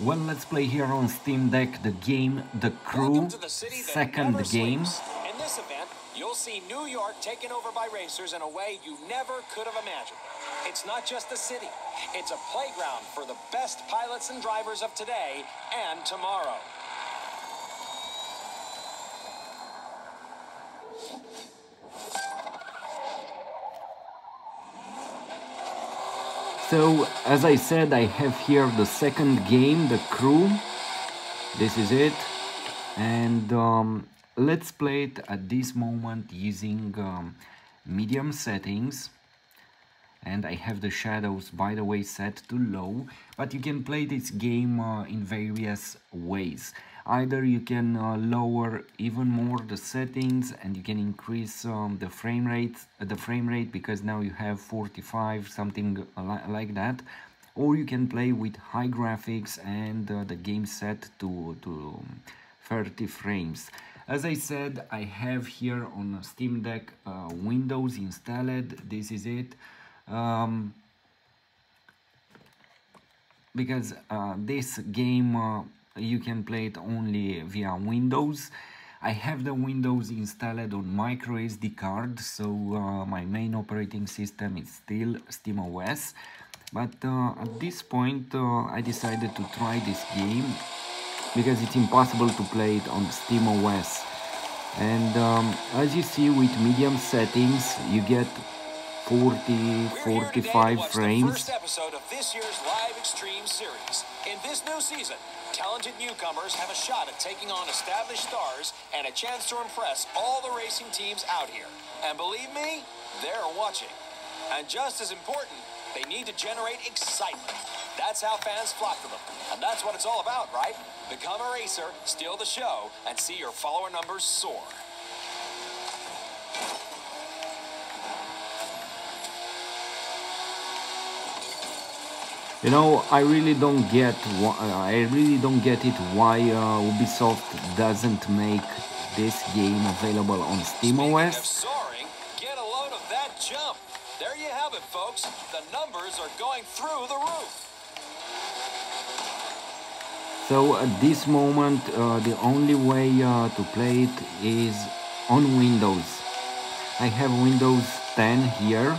Well, let's play here on Steam Deck the game The Crew, second game. In this event, you'll see New York taken over by racers in a way you never could have imagined. It's not just a city, it's a playground for the best pilots and drivers of today and tomorrow. So, as I said, I have here the second game, The Crew. This is it. And um, let's play it at this moment using um, medium settings. And I have the shadows, by the way, set to low. But you can play this game uh, in various ways either you can uh, lower even more the settings and you can increase um, the frame rate uh, the frame rate because now you have 45 something li like that. Or you can play with high graphics and uh, the game set to, to 30 frames. As I said I have here on Steam Deck uh, Windows installed. This is it. Um, because uh, this game uh, you can play it only via Windows. I have the Windows installed on micro SD card so uh, my main operating system is still SteamOS but uh, at this point uh, I decided to try this game because it's impossible to play it on SteamOS and um, as you see with medium settings you get 40 45 frames. episode of this year's live extreme series. In this new season talented newcomers have a shot at taking on established stars and a chance to impress all the racing teams out here. And believe me, they're watching. And just as important, they need to generate excitement. That's how fans flock to them. And that's what it's all about, right? Become a racer, steal the show, and see your follower numbers soar. You know, I really don't get I really don't get it why uh, Ubisoft doesn't make this game available on SteamOS. Get a load of that jump. There you have it, folks. The numbers are going through the roof. So at this moment, uh, the only way uh, to play it is on Windows. I have Windows 10 here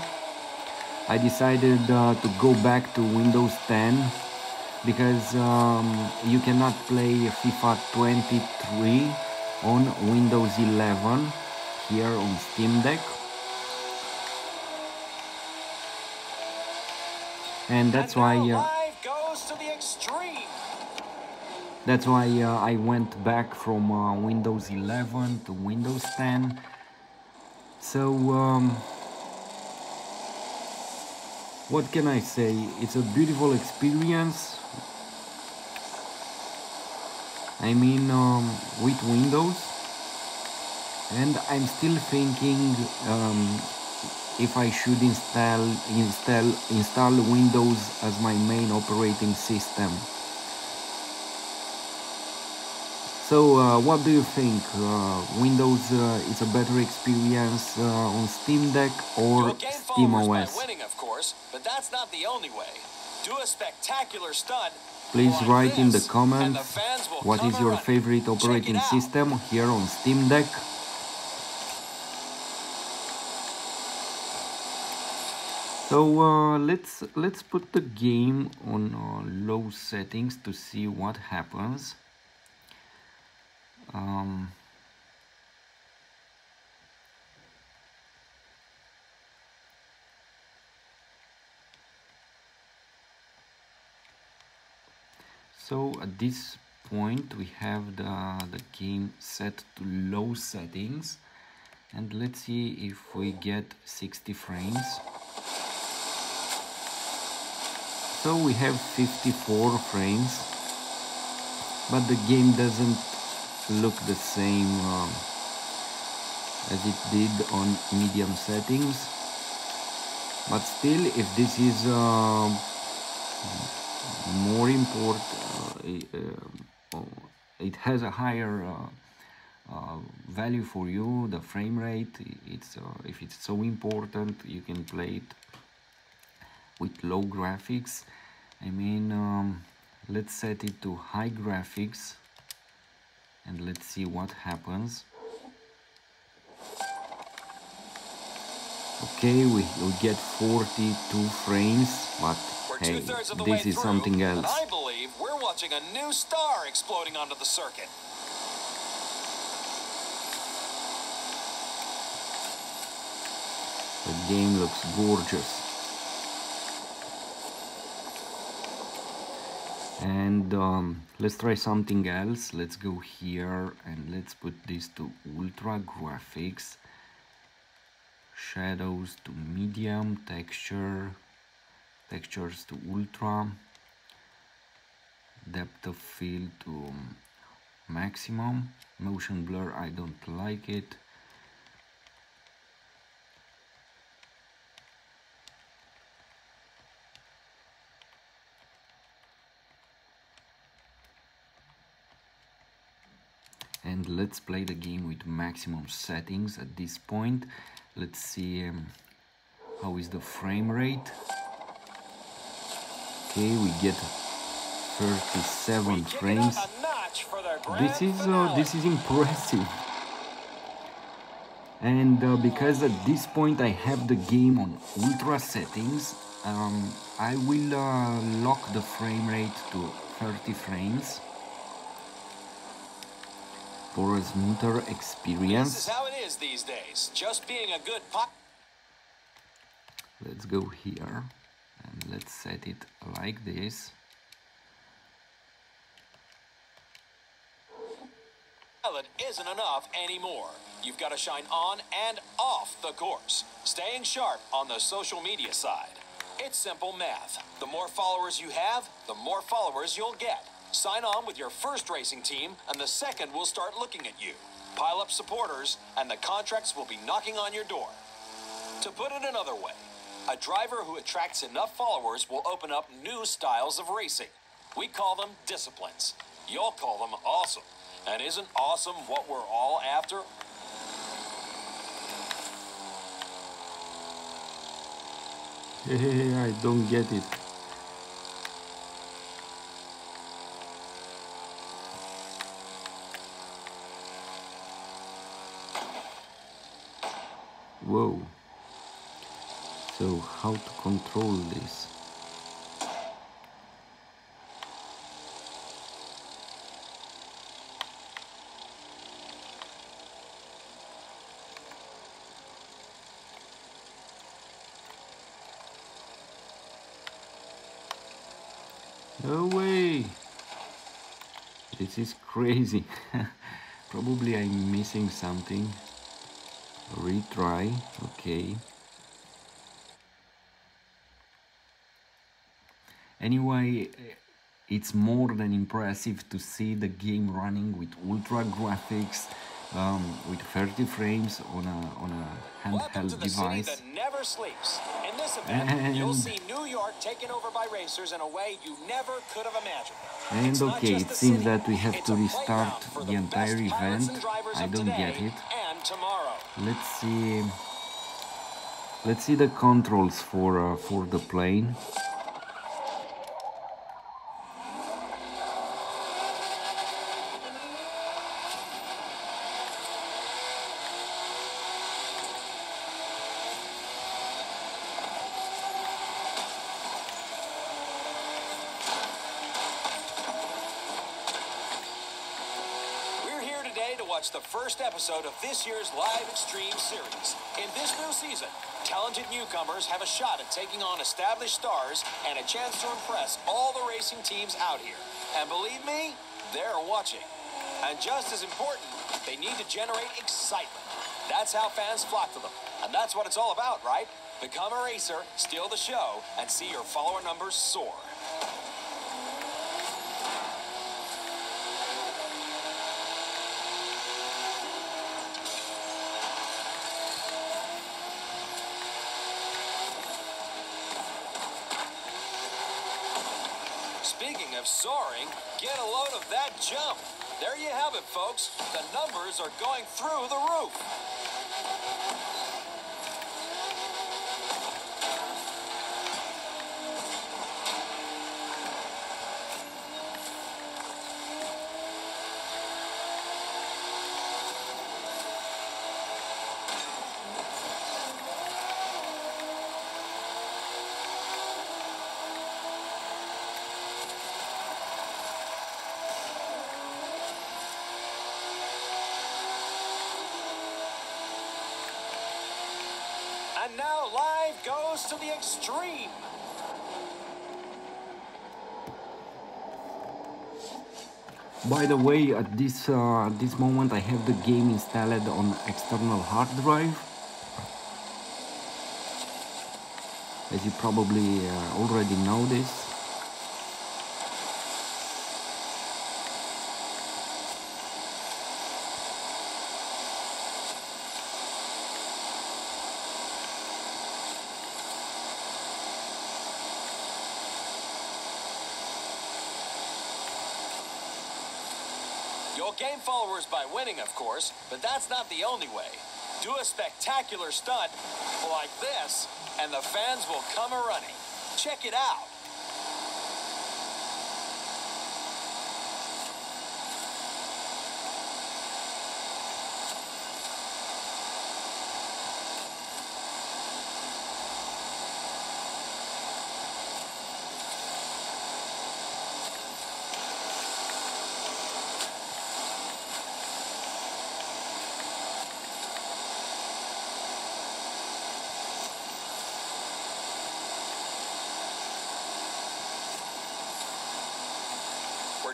I decided uh, to go back to Windows 10 because um, you cannot play FIFA 23 on Windows 11 here on Steam Deck. And that's why uh, that's why uh, I went back from uh, Windows 11 to Windows 10 so um, what can I say? It's a beautiful experience. I mean, um, with Windows, and I'm still thinking um, if I should install install install Windows as my main operating system. So, uh, what do you think? Uh, Windows uh, is a better experience uh, on Steam Deck or SteamOS? Winning, of course, but that's not the only way. Do a spectacular stunt. Please write in the comments what is your favorite operating system here on Steam Deck. So uh, let's let's put the game on uh, low settings to see what happens. Um, so at this point we have the, the game set to low settings. And let's see if we get 60 frames. So we have 54 frames. But the game doesn't look the same um, as it did on medium settings. But still if this is uh, more important uh, uh, it has a higher uh, uh, value for you the frame rate it's uh, if it's so important you can play it with low graphics. I mean um, let's set it to high graphics and let's see what happens. Okay we will get 42 frames but hey two-thirds of the this is through, something else. I believe we're watching a new star exploding onto the circuit. the game looks gorgeous and um, let's try something else. Let's go here and let's put this to ultra graphics. Shadows to medium texture textures to ultra. Depth of field to um, maximum. Motion blur I don't like it and let's play the game with maximum settings at this point. Let's see um, how is the frame rate? Okay we get 37 Kick frames up a notch for the this is uh, this is impressive. And uh, because at this point I have the game on ultra settings um, I will uh, lock the frame rate to 30 frames for a smoother This experience is how it is these days. Just being a good pop. let's go here and let's set it like this Pilot isn't enough anymore. You've got to shine on and off the course, staying sharp on the social media side. It's simple math. The more followers you have, the more followers you'll get. Sign on with your first racing team, and the second will start looking at you. Pile up supporters, and the contracts will be knocking on your door. To put it another way, a driver who attracts enough followers will open up new styles of racing. We call them disciplines. You'll call them awesome. And isn't awesome what we're all after? Hey, I don't get it Whoa. So how to control this? No way! This is crazy. Probably I'm missing something. Retry, okay. Anyway, it's more than impressive to see the game running with ultra graphics, um, with 30 frames on a on a handheld device. that never sleeps. In this event, and, you'll see New York taken over by racers in a way you never could have imagined. And It's okay, it seems city, that we have to restart the the entire event. I don't get it. Let's see. Let's see the controls for uh, for the plane. We're here today watch the first episode of this year's Live Extreme Series. In this new season, talented newcomers have a shot at taking on established stars and a chance to impress all the racing teams out here. And believe me, they're watching. And just as important, they need to generate excitement. That's how fans flock to them. And that's what it's all about, right? Become a racer, steal the show, and see your follower numbers soar. Speaking of soaring, get a load of that jump. There you have it, folks. The numbers are going through the roof. And now live goes to the extreme. By the way, at this uh, at this moment I have the game installed on external hard drive. As you probably uh, already know this. You'll gain followers by winning, of course, but that's not the only way. Do a spectacular stunt like this, and the fans will come a running. Check it out.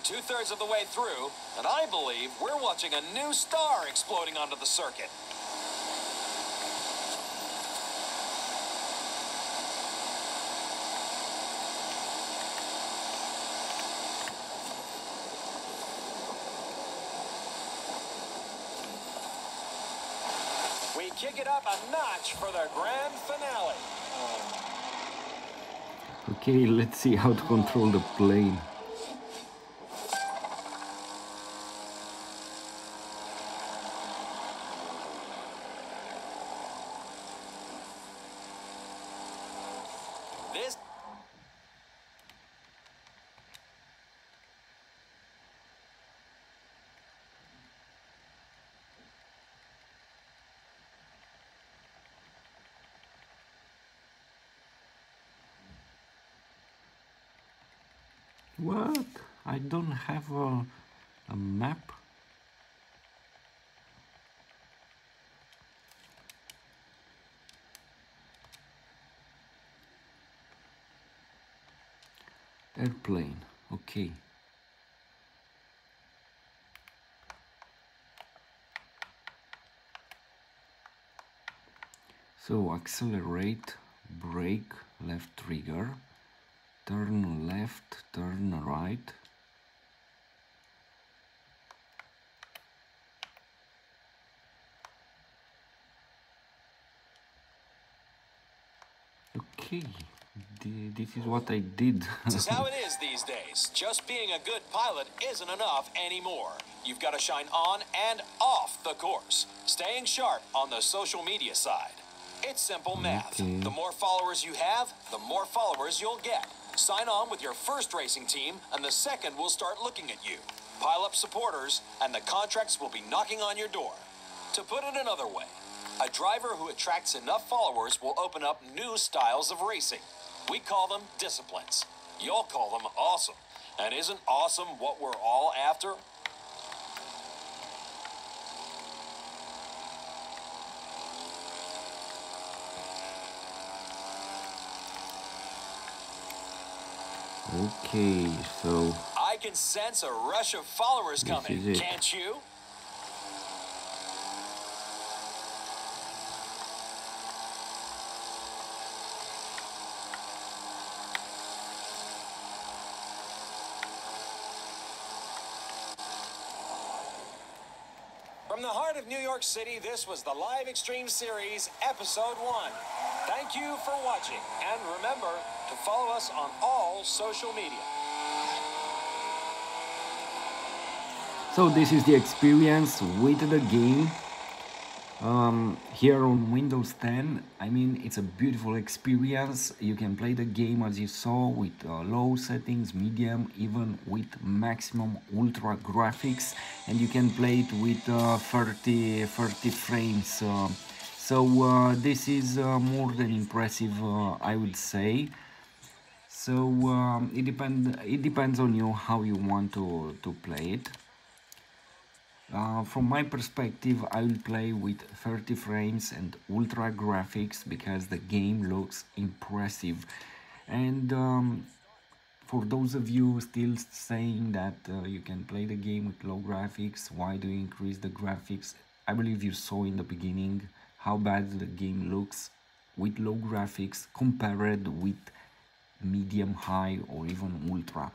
Two-thirds of the way through, and I believe we're watching a new star exploding onto the circuit. We kick it up a notch for the grand finale. Okay, let's see how to control the plane. This What? I don't have a, a map. Airplane, okay. So accelerate, brake, left trigger, turn left, turn right. Okay, th- this is what I did. This is how it is these days. Just being a good pilot isn't enough anymore. You've got to shine on and off the course, staying sharp on the social media side. It's simple math. Okay. The more followers you have, the more followers you'll get. Sign on with your first racing team, and the second will start looking at you. Pile up supporters, and the contracts will be knocking on your door. To put it another way, a driver who attracts enough followers will open up new styles of racing. We call them disciplines. You'll call them awesome. And isn't awesome what we're all after? Okay, so I can sense a rush of followers coming, can't you? From the heart of New York City, this was the Live Extreme Series, Episode 1. Thank you for watching, and remember to follow us on all social media. So this is the experience with the game um, here on Windows 10. I mean, it's a beautiful experience. You can play the game as you saw with uh, low settings, medium, even with maximum ultra graphics, and you can play it with uh, 30 30 frames. Uh, so uh, this is uh, more than impressive, uh, I would say. So um, it depend it depends on you how you want to to play it. uh, from my perspective, I will play with 30 frames and ultra graphics because the game looks impressive. And um, for those of you still saying that uh, you can play the game with low graphics, why do you increase the graphics? I believe you saw in the beginning how bad the game looks with low graphics compared with medium, high or even ultra.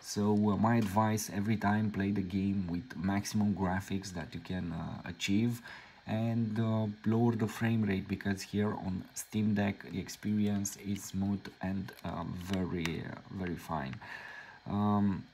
So uh, my advice every time play the game with maximum graphics that you can uh, achieve and uh, lower the frame rate because here on Steam Deck the experience is smooth and uh, very uh, very fine. Um,